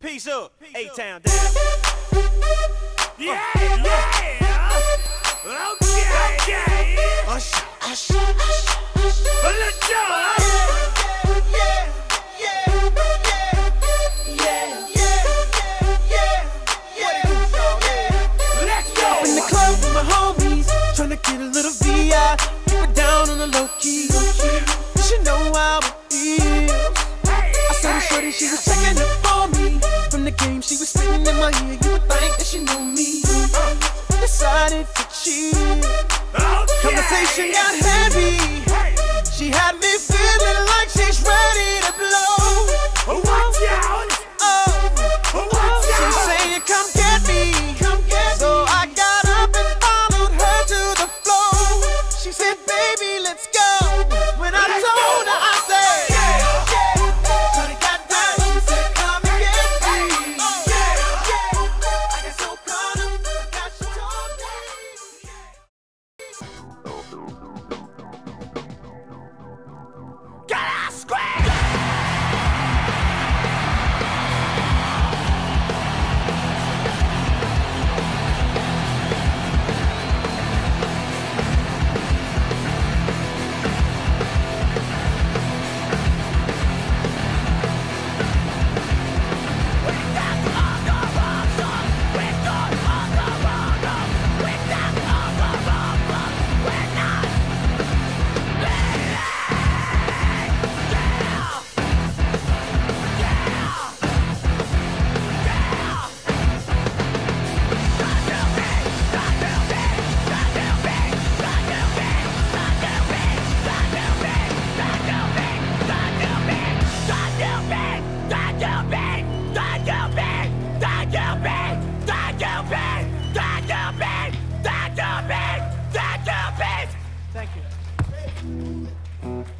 Peace up, A-Town down. Yeah, yeah. Okay, okay. Usher, usher, usher, usher. But let's go. Let's. In the club with my homies, tryna get a little VI. Keep it down on the low key. You should know how it feels. Hey, I saw the shorty, she was checking up on me. From the game, she was spitting in my ear. You would think that she knew me. Decided to cheat. Oh, okay. Conversation got Mm-hmm.